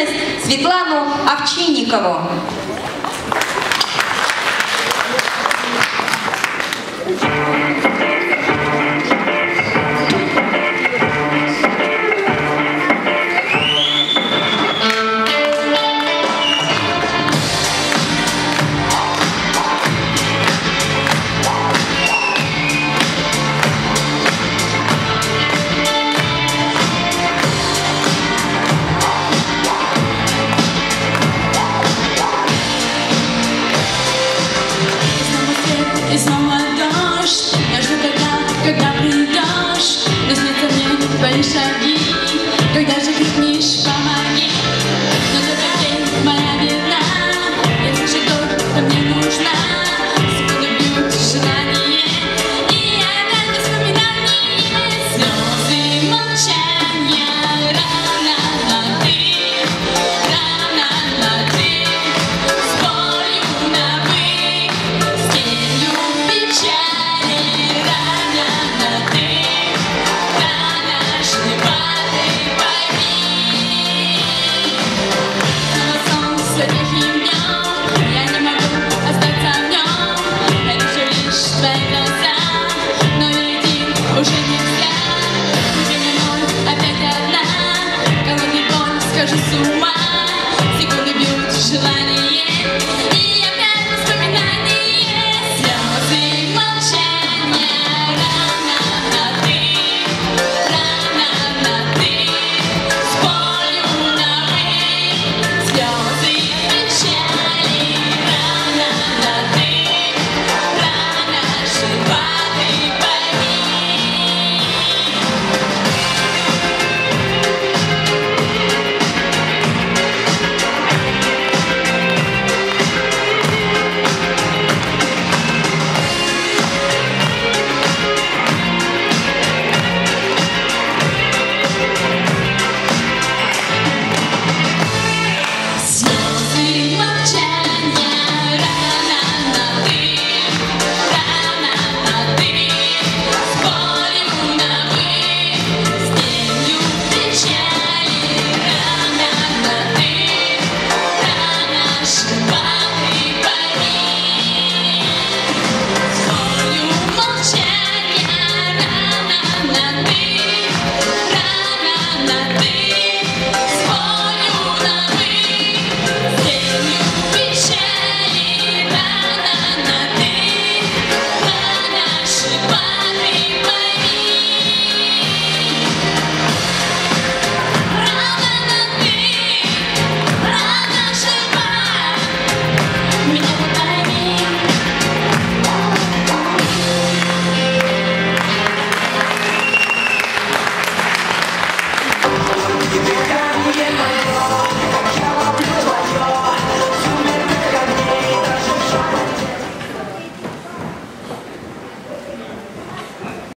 юность Светлану Овчинникову. Беснятся мне твои шаги Когда же ты к